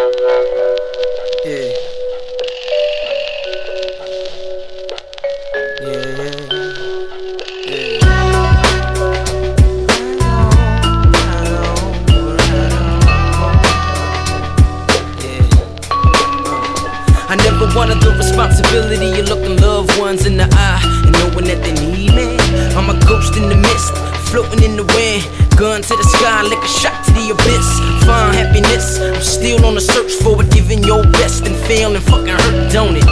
Yeah. I never wanted the responsibility of looking loved ones in the eye and knowing that they need me. I'm a ghost in the mist, floating in the wind. Gun to the sky, like a shot to the abyss. Find happiness, I'm still on the search for it. Giving your best and failing fucking hurt, don't it?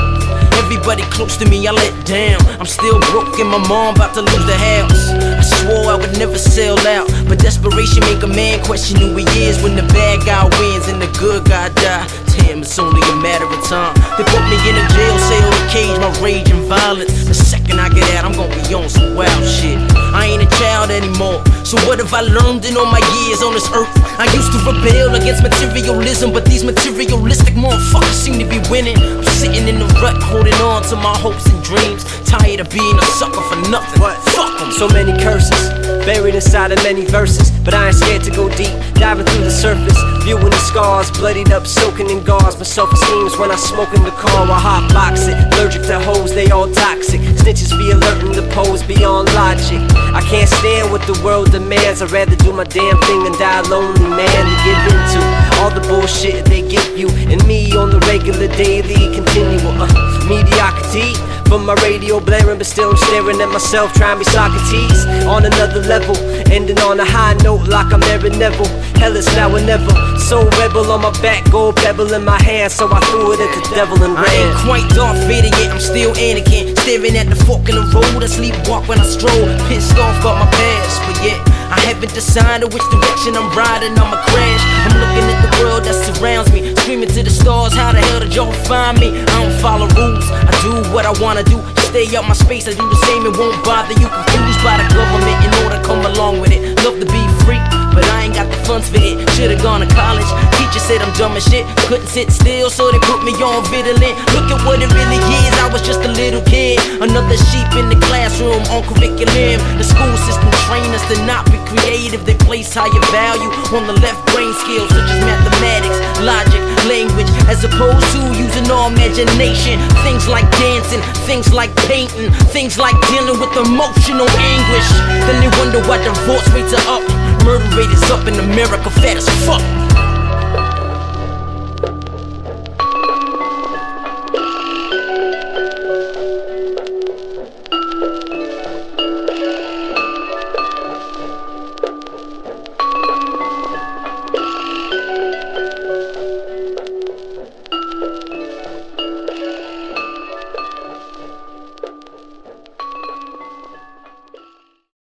Everybody close to me, I let down. I'm still broke and my mom about to lose the house. I swore I would never sell out, but desperation make a man question who he is when the bad guy wins and the good guy die. Damn, it's only a matter of time. They put me in a jail cell to cage my rage and violence. The second I get out, I'm gonna be on some wild shit. I ain't a child anymore. So what have I learned in all my years on this earth? I used to rebel against materialism, but these materialistic motherfuckers seem to be winning. I'm sitting in the rut, holding on to my hopes and dreams. Tired of being a sucker for nothing. What? Fuck 'em. So many curses, buried inside of many verses. But I ain't scared to go deep, diving through the surface. Viewing the scars, bloodied up, soaking in gauze. My self esteem's when I smoke in the car while hot box it. Allergic to hoes, they all toxic. Snitches be alerting the pose beyond logic. I can't stand what the world demands. I'd rather do my damn thing and die a lonely man to give into all the bullshit they give you. And me on the regular, daily, continual uh, mediocrity. From my radio blaring, but still I'm staring at myself, trying to be Socrates on another level. Ending on a high note like I'm Aaron Neville. Hell is now or never. So rebel on my back, gold pebble in my hand, so I threw it at the devil and ran. I ain't quite Darth Vader yet, I'm still Anakin. Staring at the fork in the road, I sleepwalk when I stroll. Pissed off about my past, but yet I haven't decided which direction I'm riding. I'ma crash. I'm looking at the world that surrounds me, screaming to the stars. How the hell did y'all find me? I don't follow rules. I do what I wanna do. Stay out my space. I do the same. It won't bother you. Confused by the government in order to come along with it. Love to be free, but I ain't got the funds for it. Should've gone to college. Teacher said I'm dumb as shit. Couldn't sit still, so they put me on Ritalin. Look at what it really is. I was just a little kid, another sheep in the classroom on curriculum. The school system train us to not be creative. They place higher value on the left brain skills such as mathematics, logic, language, as opposed to using our imagination. Things like dancing, things like painting, things like dealing with emotional anguish. Then they wonder why divorce rates are up, Murder rate is up in America, fat as fuck.